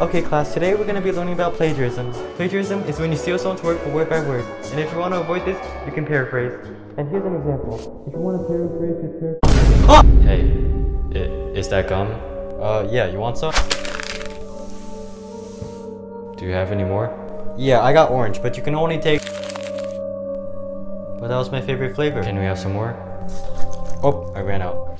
Okay class, today we're gonna be learning about plagiarism. Plagiarism is when you steal someone's work for word by word. And if you want to avoid this, you can paraphrase. And here's an example. If you want to paraphrase this paraphrase... Hey, i- is that gum? Uh, yeah, you want some? Do you have any more? Yeah, I got orange, but you can only take... But that was my favorite flavor. Can we have some more? Oh, I ran out.